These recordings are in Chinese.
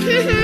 Mm-hmm.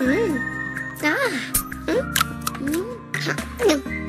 嗯啊嗯嗯好嗯。